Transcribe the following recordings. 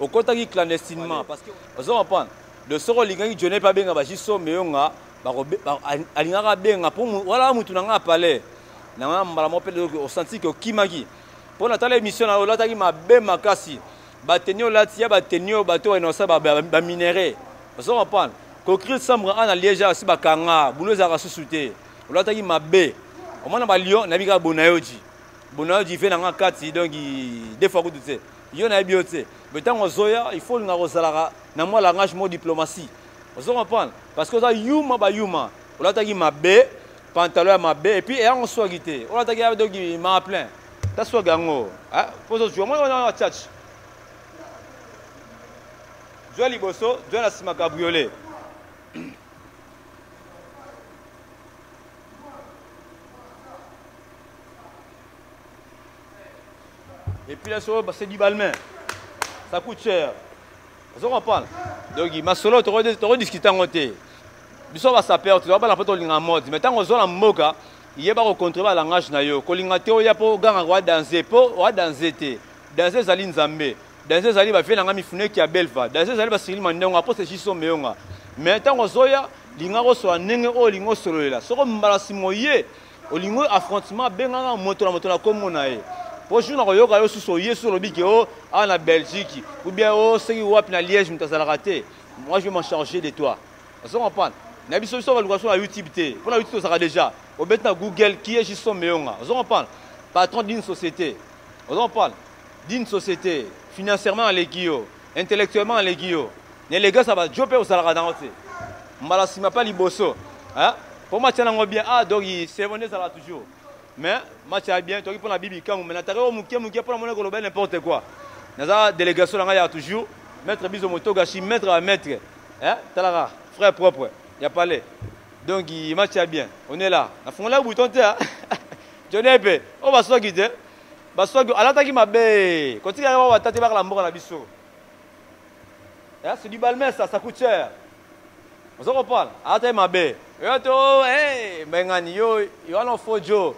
okotaki clandestinement parce que ozo comprendre de soko olingaki jone mpe abenga bajiso meyo nga alingaka abenga mpo wana mutu na nga ya palais na nga mbala moko mpe osanti ke okimaki mpo na tala émission na yo olataki mabe makasi bateni olati ya bateni oyo bato oyo nasala baminere ozo comprendre kocrire sambre ana liege asi bakanga bulo ezalaka susu te olataki mabe omwana balion nayebi kaka bonayoji bonayoji ve na nga kati donc defois kutu te Yo na yebi yo te. Mais tango ozoya, il faut linga kozalaka na mwa langage mo diplomatie. Ozo comprendre? Parce que oza yuma ba yuma. Olataki mabe, pantalon ya mabe et puis eyango swagi te. Olataki ya doki ma plein. Ta swagi yango. Hein? Pozo jua mwana na church. Jua liboso, jua na sima cabriolet. Et puis là, c'est du balmain. Ça coûte cher. Vous comprenez Donc, ma solo, tu aurais discuté en côté. biso basapere tozalaka bana mpo tolinga mode mai ntango ozwa na mboka yeba kocontre balangage na yo kolinga te oya mpo ogangaka wa danse mpo oa danse te danse ezali nzambe danse ezali bavie na ngai mifuneki ya belva danse ezali basili mandionga mpo sejiso meyonga mai ntango ozoya linga kosola ndenge oyo olingi osololela soko mbalasi moye Olingo affrontement benga nga moto na moto na kombo na ye. Po jour na koyoka yo susu oye susu olobi ke o oh, awa na Belgique ou bien o oh, soki wapi na Liège moto azalaka te. Moi je vais m'en charger de toi. Ozo comprendre? Na biso biso baluka so na YouTube te. Po na YouTube tozaka déjà. Obeti na Google qui est Jison Meonga. Ozo comprendre? Patron d'une société. Ozo comprendre? D'une société financièrement aleki yo. Intellectuellement aleki yo. Na elegance ya ba djo pe ozalaka nango te. Mbala sima pa liboso. Hein? Po match na ngo bien. Ah donc cerveau ne zala toujours. Mais match ya bien toki pona bibi kangu mais na tare o muke muke pona mona ko loba n'importe quoi. Naza délégation na nga ya toujours. Maître Bizo Motogashi, maître à maître. Hein? Talaka, frère propre. Ya palais. Donc match ya bien. On est là. Na fongola bouton te. Hein? Johnny Epe, on va se quitter. Baswaki alataki mabe. Kotika ya wawa tate bakala mboka na biso. Eh, c'est du balmain ça, ça coûte cher. Ozo comprendre? Alataki mabe. Yo to oh, eh mbengani yo yo ana faux Joe.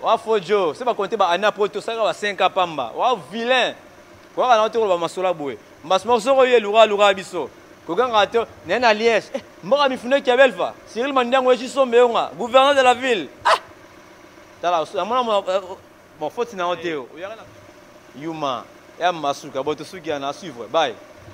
Wa faux Joe. C'est pas compter ba ana poto saka ba 5 ans pamba. Wa vilain. Kwa kana to ba masola boye. Mbasmo soko ye lura lura biso. Koganga to nena liège. Eh, mboka mifuneki ya belfa. Cyril Mandiango eshi sombe yonga. Gouverneur de la ville. Ah! tala namona eh, oh, bon foti na yo te yo yuma ya masuka bo tosuki ya na suivre bye